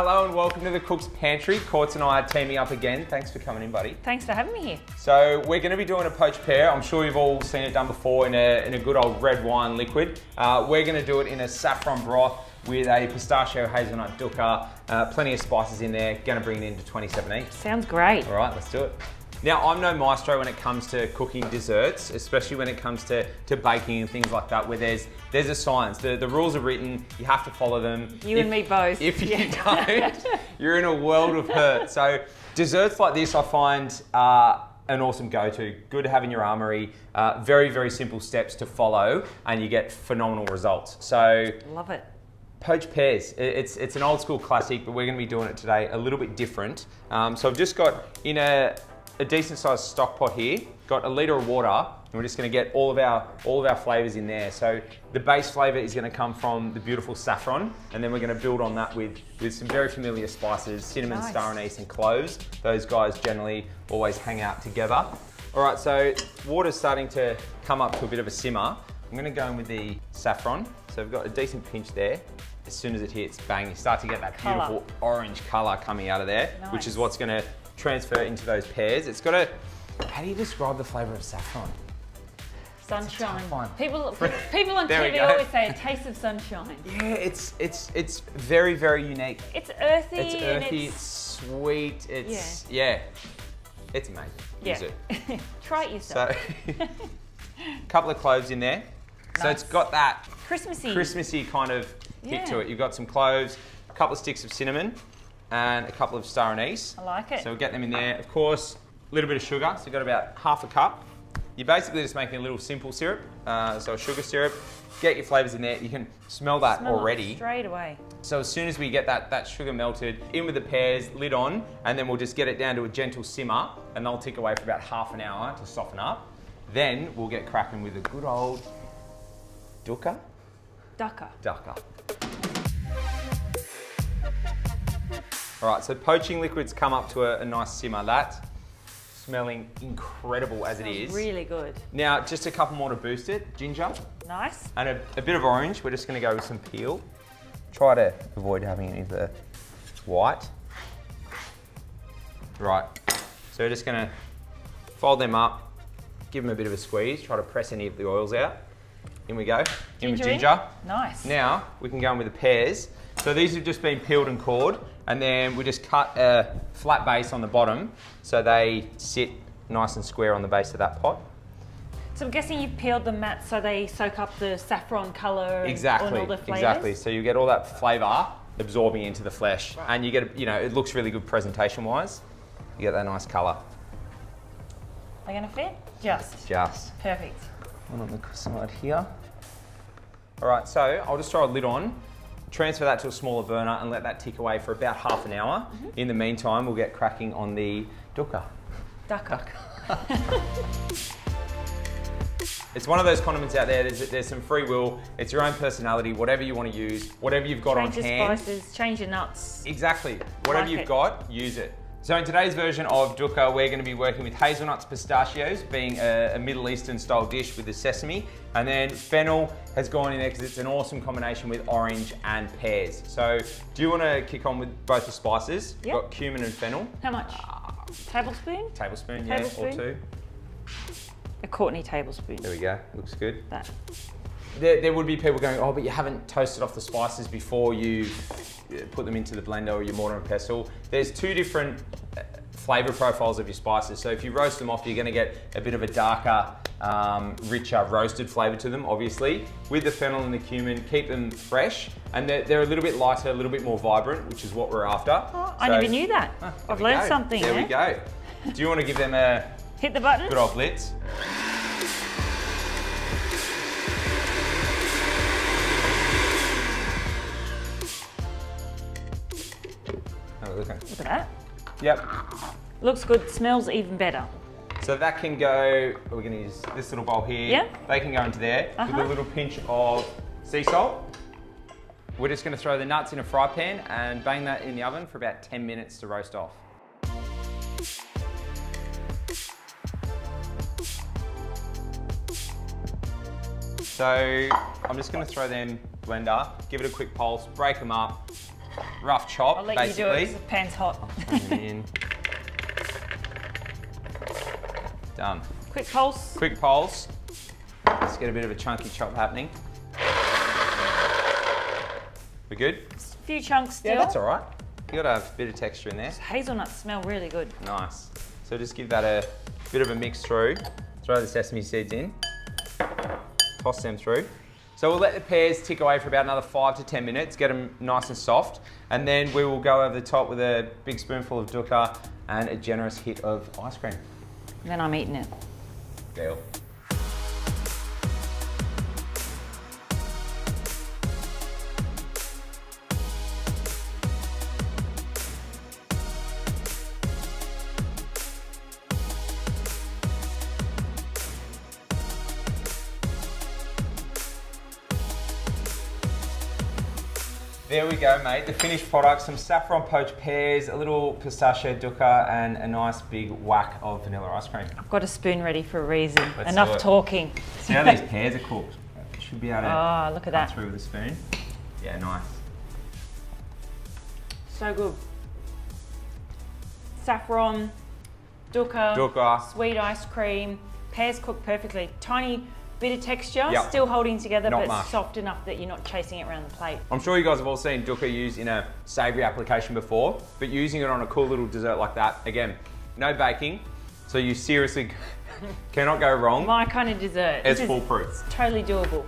Hello and welcome to the Cook's Pantry. Courts and I are teaming up again. Thanks for coming in, buddy. Thanks for having me here. So we're going to be doing a poached pear. I'm sure you've all seen it done before in a, in a good old red wine liquid. Uh, we're going to do it in a saffron broth with a pistachio hazelnut dukkah. Uh, plenty of spices in there. Going to bring it into 2017. Sounds great. All right, let's do it. Now, I'm no maestro when it comes to cooking desserts, especially when it comes to, to baking and things like that, where there's there's a science. The, the rules are written, you have to follow them. You if, and me both. If you don't, you're in a world of hurt. So desserts like this, I find are an awesome go-to. Good to have in your armory. Uh, very, very simple steps to follow, and you get phenomenal results. So Love it. Poached pears. It's, it's an old school classic, but we're going to be doing it today a little bit different. Um, so I've just got in a, a decent sized stock pot here, got a litre of water, and we're just going to get all of our all of our flavors in there. So the base flavor is going to come from the beautiful saffron, and then we're going to build on that with with some very familiar spices, cinnamon, Nice. star anise, and cloves. Those guys generally always hang out together. All right, so water's starting to come up to a bit of a simmer. I'm going to go in with the saffron. So we've got a decent pinch there. As soon as it hits, bang, you start to get that Colour. beautiful orange color coming out of there, which is what's going to transfer into those pears. It's got a. How do you describe the flavor of saffron? Sunshine. People, people on TV always say a taste of sunshine. Yeah, it's it's it's very very unique. It's earthy. It's earthy, it's, it's, sweet, it's yeah. it's amazing. Use yeah. it. Try it yourself. So, a couple of cloves in there. So it's got that Christmassy. Christmassy kind of kick to it. You've got some cloves, a couple of sticks of cinnamon, and a couple of star anise. I like it. So we'll get them in there. Of course, a little bit of sugar. So you've got about half a cup. You're basically just making a little simple syrup, uh, so a sugar syrup. Get your flavors in there. You can smell that Smell already. Straight away. So as soon as we get that, that sugar melted, in with the pears, lid on, and then we'll just get it down to a gentle simmer, and they'll tick away for about half an hour to soften up. Then we'll get cracking with a good old dukkah. Ducker. Ducker. All right, so poaching liquids come up to a, a nice simmer. That smelling incredible as it Smells. Really good. Now, just a couple more to boost it. Ginger Nice. and a, a bit of orange. We're just gonna go with some peel. Try to avoid having any of the white. Right, so we're just gonna fold them up, give them a bit of a squeeze, try to press any of the oils out. In we go, in with Ginger. Nice. Now we can go in with the pears. So these have just been peeled and cored, and then we just cut a flat base on the bottom so they sit nice and square on the base of that pot. So I'm guessing you've peeled them, Matt, so they soak up the saffron colour Exactly, and all the flavours. exactly. So you get all that flavour absorbing into the flesh, and you get, a- you know, it looks really good presentation-wise. You get that nice colour. Are They're gonna fit? Just. Just Perfect. one on the side here. All right, so I'll just throw a lid on, transfer that to a smaller burner, and let that tick away for about half an hour. Mm-hmm. In the meantime, we'll get cracking on the dukkah. Ducker. It's one of those condiments out there. There's, there's some free will. It's your own personality. Whatever you want to use, whatever you've got Change on your spices, change your nuts. Exactly. Whatever Like you've it. got, use it. So in today's version of dukkah, we're going to be working with hazelnuts pistachios, being a, a Middle Eastern style dish with the sesame, and then fennel has gone in there because it's an awesome combination with orange and pears. So do you want to kick on with both the spices? Yep. Got cumin and fennel. How much? Ah. Tablespoon? Tablespoon, yeah, Tablespoon. or two. A Courtney tablespoon. There we go. Looks good. That. There, there would be people going, oh, but you haven't toasted off the spices before you put them into the blender or your mortar and pestle. There's two different uh, flavor profiles of your spices. So if you roast them off, you're going to get a bit of a darker, um, richer roasted flavor to them, obviously. With the fennel and the cumin, keep them fresh. And they're, they're a little bit lighter, a little bit more vibrant, which is what we're after. Oh, I So- never knew that. Ah, I've learned go. something. There eh? we go. Do you want to give them a Hit the button. good old blitz? Okay. Look at that. Yep. Looks good. Smells even better. So that can go, we're gonna use this little bowl here. Yeah. They can go into there with Uh-huh. a little pinch of sea salt. We're just gonna throw the nuts in a fry pan and bang that in the oven for about 10 minutes to roast off. So I'm just gonna throw them blender, give it a quick pulse, break them up, rough chop, I'll let basically. you do it because the pan's hot. Bring in. Done. Quick pulse. Quick pulse. Let's get a bit of a chunky chop happening. We good? A few chunks still. Yeah, that's all right. You got to have a bit of texture in there. Hazelnuts smell really good. Nice. So just give that a bit of a mix through. Throw the sesame seeds in. Toss them through. So we'll let the pears tick away for about another five to 10 minutes, get them nice and soft. And then we will go over the top with a big spoonful of dukkah and a generous hit of ice cream. Then I'm eating it. Deal. There we go, mate. The finished product, some saffron poached pears, a little pistachio dukkah, and a nice big whack of vanilla ice cream. I've got a spoon ready for a reason. Let's Enough talking. See how these pears are cooked? Should be able to Oh, look at that. through with a spoon. Yeah, nice. So good. Saffron, dukkah, Dukkah. sweet ice cream, pears cooked perfectly. Tiny bit of texture, Yep. still holding together, Not but much. soft enough that you're not chasing it around the plate. I'm sure you guys have all seen dukkah used in a savoury application before, but using it on a cool little dessert like that, again, no baking, so you seriously cannot go wrong. My kind of dessert. It's foolproof. Totally doable.